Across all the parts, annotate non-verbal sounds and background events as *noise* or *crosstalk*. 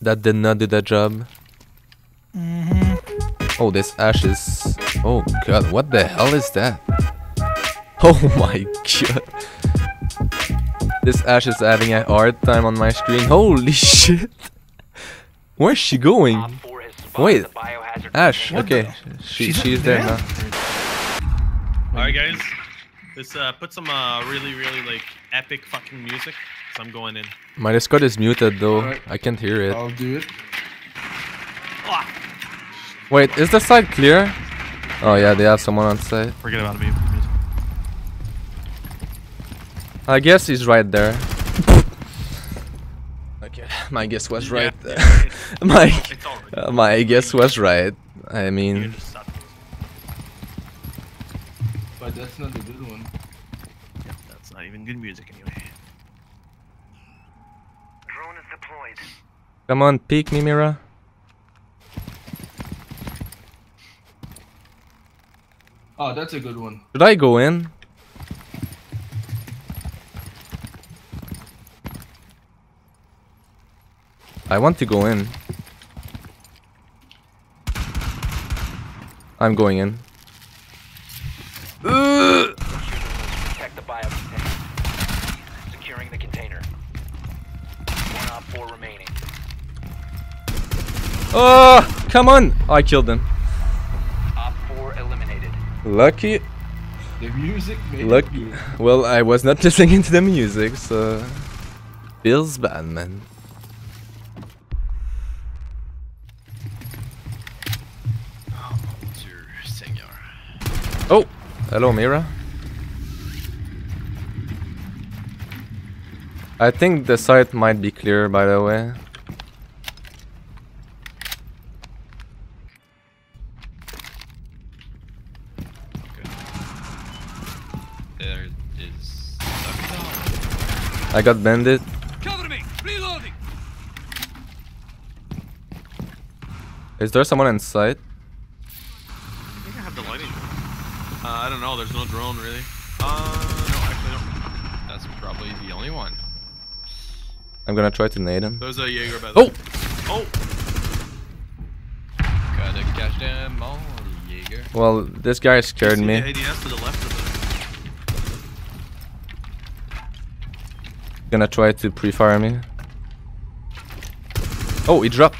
That did not do the job. Oh, this ash is. Oh god, what the hell is that? *laughs* Oh my god. This ash is having a hard time on my screen. Holy *laughs* shit. Where's she going? Op 4 has spotted Wait. biohazard Ash, okay. She, She's she's there there? now. Alright guys, let's uh, put some uh, really, really like epic fucking music. So I'm going in. My Discord is muted though. Alright. I can't hear it. I'll do it. Ah, Wait, is the side clear? Oh yeah, they have someone on site. forget about me. I guess he's right there. *laughs* okay, my guess was right. Yeah, *laughs* my It's uh, my guess was right. I mean. But that's not a good one. Yeah, that's not even good music anyway. Drone is deployed. come on, peek me, Mira. Oh, that's a good one. Should I go in? I want to go in. I'm going in. Protect the bio container. Securing the container. One OPFOR remaining. Oh, come on! I killed them. Op 4 eliminated. Lucky. The music made Look. it. *laughs* Well, I was not *laughs* listening to the music, so feels bad, man. Oh, oh hello, Mira. I think the site might be clear, by the way. I got bandit. Cover me! Reloading! Is there someone in sight? I think I have the lighting. Uh, I don't know. There's no drone really. Uh, no, actually no. That's probably the only one. I'm gonna try to nade him. There's a Jaeger by the Oh! way. Oh! Gotta catch them all, Jaeger. Well, this guy scared See me. ADS to the left of it. Gonna try to pre-fire me. Oh, he dropped.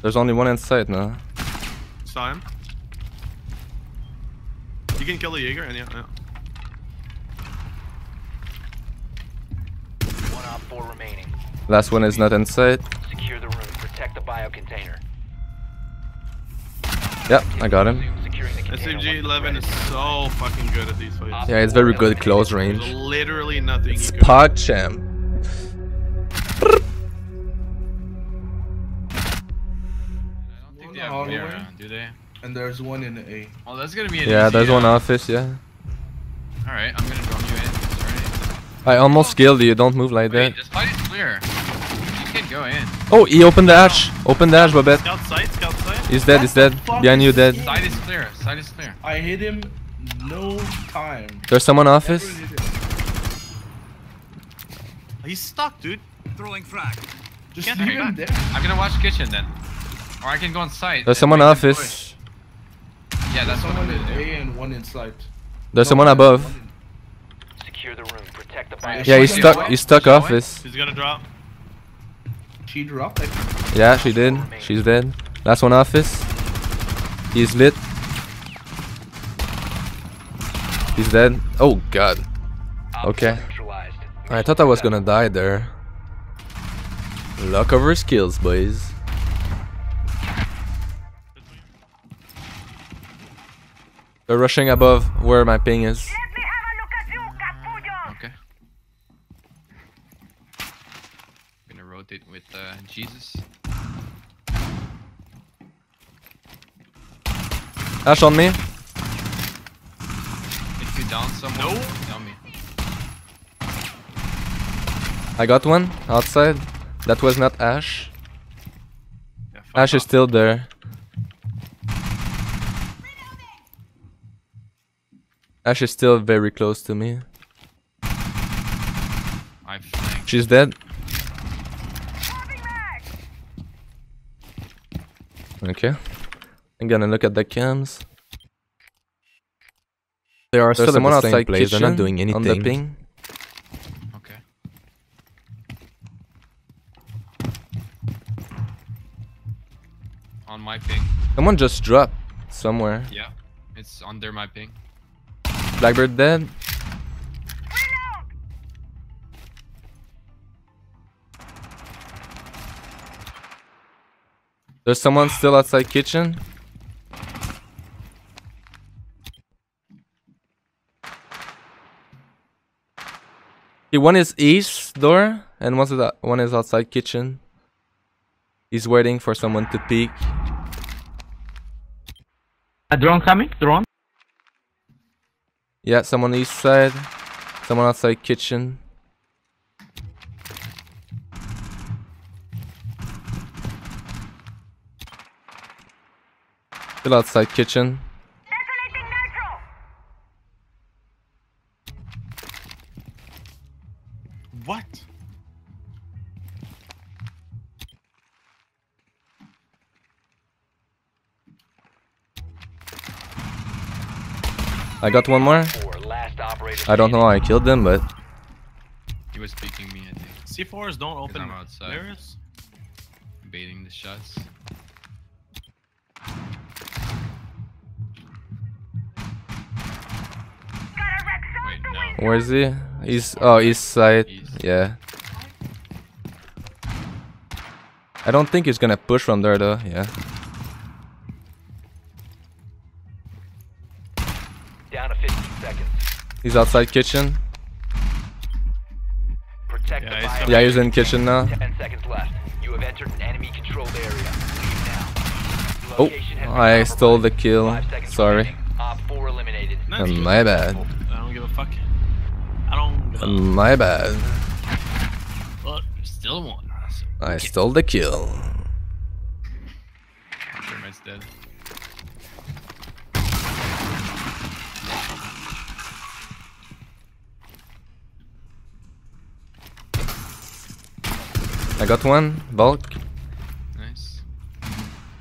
There's only one inside sight now. Saw him. You can kill the Jaeger and yeah, yeah. One OPFOR remaining. Last one is not in sight. Secure the room. Protect the bio container. Yep, I got him. Securing the container. SMG once 11 is so fucking good at these fights. Yeah, it's very good close There's range. literally nothing It's you can PogChamp. Don't they have All me the way? around, do they? And there's one in the A. Oh, that's gonna be an Yeah, easy, there's one office, yeah. Alright, I'm gonna drone you in. Sorry. I almost killed you, don't move like Wait, that. this fight is clear. You can go in. Oh, he opened the hatch. Open the hatch, Babette. Scout sight, scout sight. He's dead, he's dead. fuck Behind you, is dead. Side is clear. Side is clear. I hit him no time. There's someone office. Never hit him. He's stuck, dude. Throwing frag. Just Can't leave him there. I'm gonna watch kitchen then. Or I can go on site. There's someone office. Yeah, that's what Someone I'm in gonna do. A and one inside. There's No, someone above. Secure the room. Protect the Alright, bio Yeah, he's stuck. away? He's stuck Showing? office. He's gonna drop. She dropped. I think. Yeah, she did. She's dead. Last one office. He's lit. He's dead. Oh god. Okay. I thought I was gonna die there. Luck over skills, boys. They're rushing above where my ping is. Okay. Gonna rotate with uh, Jesus. Ash on me. If you down someone, No. tell me. I got one outside. That was not Ash. Yeah, fuck Ash is still there. Ash is still very close to me. I flanked. She's dead. Okay. I'm gonna look at the cams. There are There's still someone someone outside outside place, they're not kitchen doing on the anything. ping. Okay. On my ping. Someone just dropped somewhere. Yeah. It's under my ping. Blackbeard dead. There's someone still outside kitchen. Okay, one is east door and one is one is outside kitchen. He's waiting for someone to peek. A drone coming? Drone? Yeah, someone east side, someone outside kitchen. Still outside kitchen. What? I got one more. Four, last operator I don't know how I killed them, but He was peeking me, I think. C4s don't open I'm outside. mirrors? Baiting the shots. No. where is he? He's oh east side. East. Yeah. I don't think he's gonna push from there though. Yeah. Down to 15 seconds. He's outside kitchen. Protect Yeah, the he's Yeah, he's in kitchen now. 10 seconds left. You have entered an enemy controlled area. Leave now. Oh, Location has I stole the kill. Sorry. remaining. OPFOR eliminated. Nice. Um, my bad. I don't give a fuck. My bad. fuck. Still one. So- I stole the kill. Dead. I got one bulk. Nice.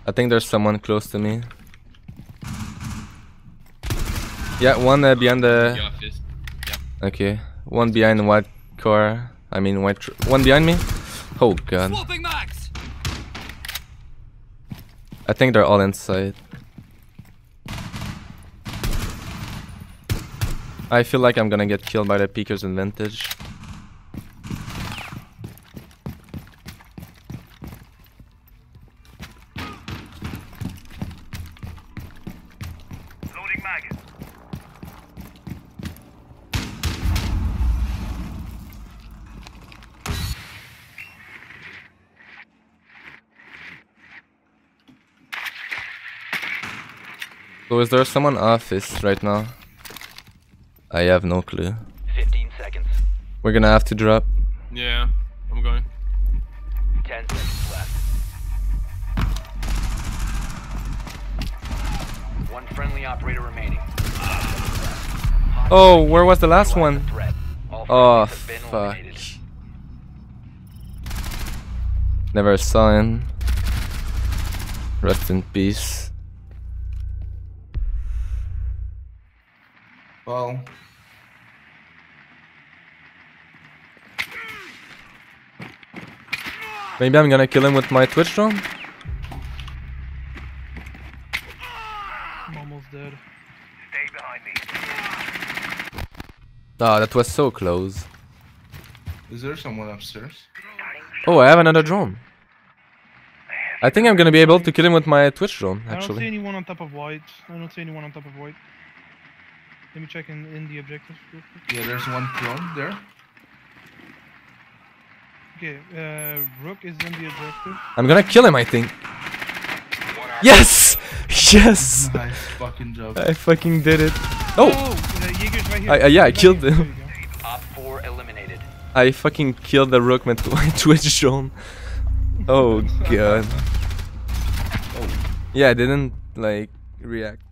I think there's someone close to me. Yeah, one uh, behind The the. office. Okay, one behind white car. I mean white. Tr one behind me. Oh god. I think they're all inside. I feel like I'm gonna get killed by the peekers in vintage. So is there someone office right now? I have no clue. 15 seconds. We're gonna have to drop. Yeah, I'm going. 10 seconds left. One friendly operator remaining. Oh, where was the last Neutralize one? the threat. All Oh friendlies have been fuck. Never saw him. Rest in peace. Well, Maybe I'm gonna kill him with my Twitch drone? I'm almost dead. Stay behind me. Ah, that was so close. is there someone upstairs? Oh, I have another drone. I think I'm gonna be able to kill him with my Twitch drone, actually. I don't see anyone on top of white. I don't see anyone on top of white. Let me check in, in the objectives real quick. Yeah, there's one drone there. Okay, uh, Rook is in the objective. I'm gonna kill him, I think. Yes! Yes! Nice fucking job. I fucking did it. Oh! Jaeger's right here. I- uh, yeah, I killed him. There you go. Op 4 eliminated. I fucking killed the rook with my *laughs* Twitch drone. Oh *laughs* god. Yeah, I didn't like react.